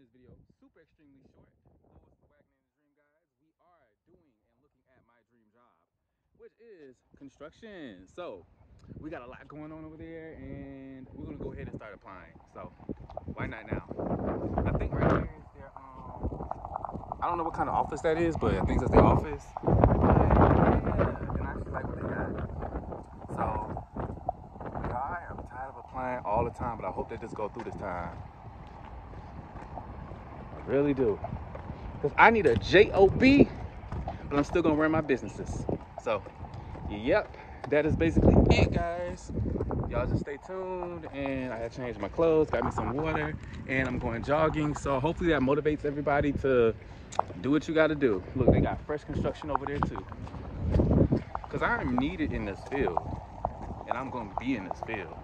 this video super extremely short. Lewis the Wagner and the Dream guys, we are doing and looking at my dream job, which is construction. So we got a lot going on over there, and we're gonna go ahead and start applying. So why not now? I think right here is their um. I don't know what kind of office that is, but I think that's their office. And I actually like what they got. So I am tired of applying all the time, but I hope they just go through this time. I really do. Because I need a J-O-B, but I'm still gonna run my businesses. So, yep, that is basically it, guys. Y'all just stay tuned. And I had changed my clothes, got me some water, and I'm going jogging. So hopefully that motivates everybody to do what you gotta do. Look, they got fresh construction over there too. Because I'm needed in this field, and I'm gonna be in this field.